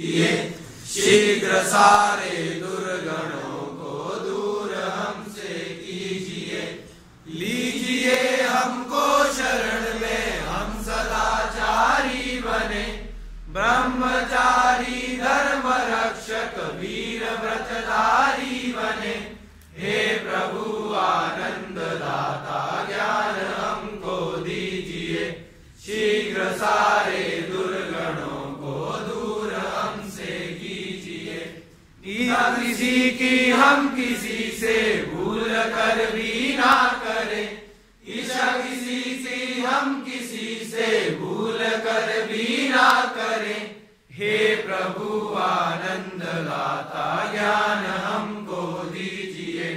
शीघ्र सारे दुर्गणों को दूर हमसे कीजिए। लीजिए हमको शरण में, हम सदाचारी बने। ब्रह्मचारी धर्म रक्षक वीर व्रतधारी बने। हे प्रभु आनंद दाता किसी की हम किसी से भूल कर भी ना करें। ईशा किसी की हम किसी से भूल कर भी ना करें। हे प्रभु आनंद दाता ज्ञान हमको दीजिए।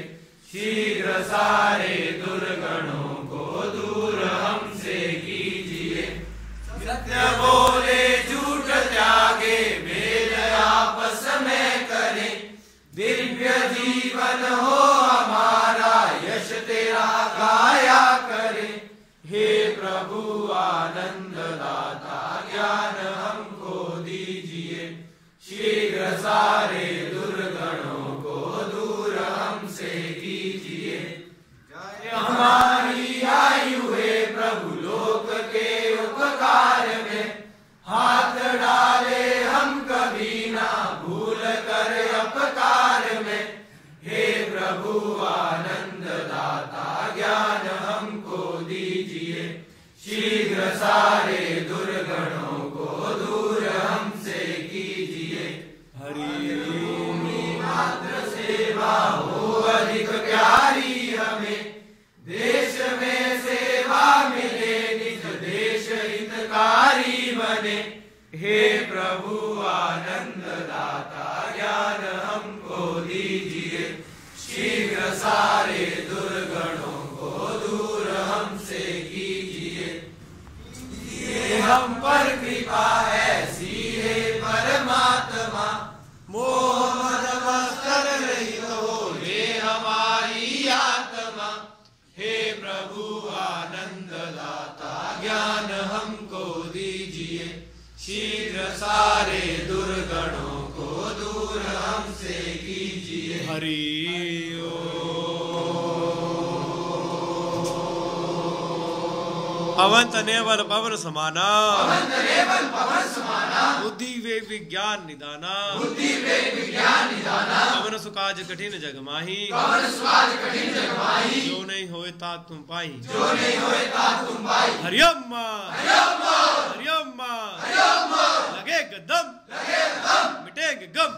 शीघ्र सारे दुर्गणों को दूर हमसे कीजिए। सत्य दिव्य जीवन हो हमारा, यश तेरा गाया करे। हे प्रभु आनंद दाता ज्ञान हमको दीजिए। शीघ्र सारे दुर्गणों को दूर हमसे कीजिए। हमारी आयु है प्रभु लोक के उपकार में। हाथ डाले हम कभी ना भूल कर। ज्ञान हमको दीजिए। शीघ्र सारे दुर्गणों को दूर हमसे कीजिए। हरि मात्र सेवा हो अधिक प्यारी हमें। देश में सेवा मिले निज देश हितकारी बने। हे प्रभु हम पर कृपा ऐसी है परमात्मा। मोह मद मस्तक रहित हो ये हमारी आत्मा। हे प्रभु, आनंद दाता, ज्ञान हमको दीजिए। शीघ्र सारे दुर्गणों को दूर हमसे कीजिए। हरि पवन तनेवल पवन समाना। बुद्धि वे विज्ञान निदाना। पवन सुकाज कठिन जग माही। जो नहीं होए ता तुम पाई हरियम हरियम लगे गदम। मिटेगे गम